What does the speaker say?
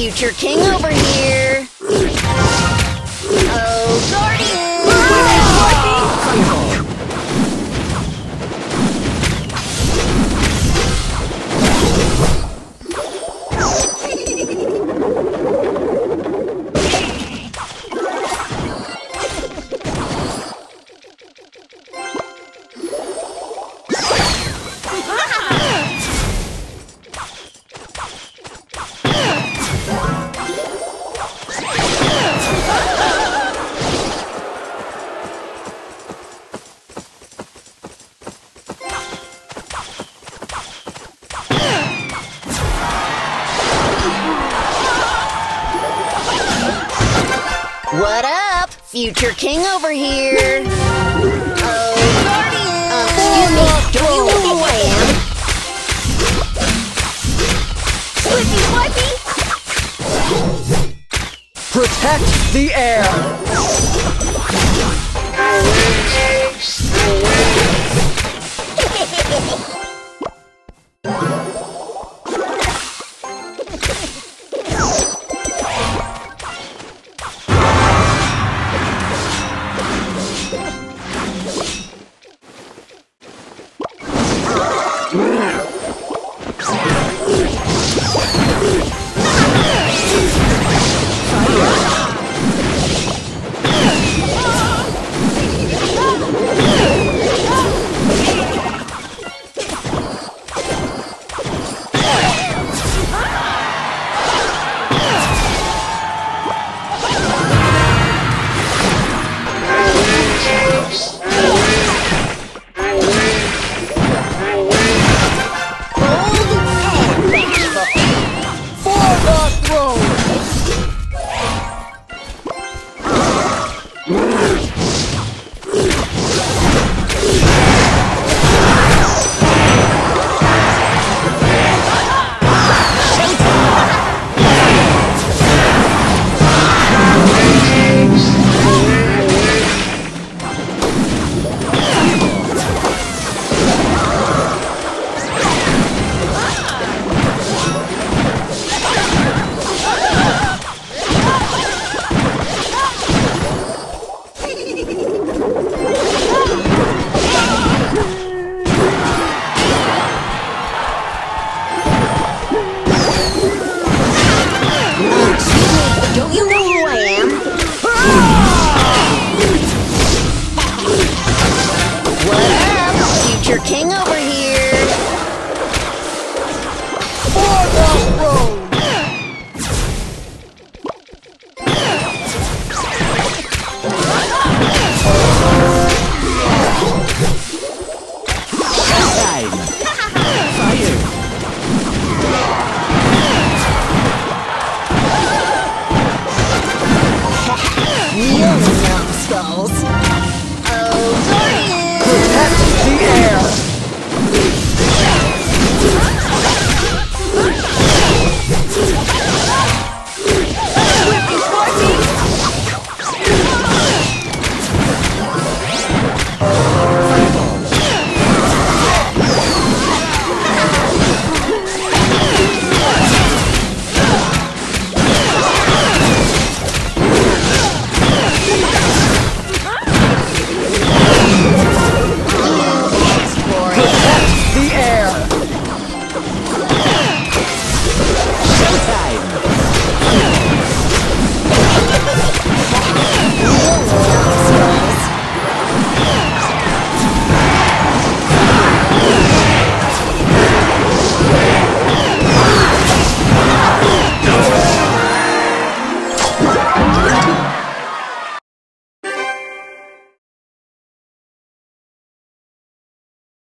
Future King over here. What up? Future King over here. Oh, Guardian! Uh, excuse me, don't you know who I am? Slippy Flippy! Protect the air!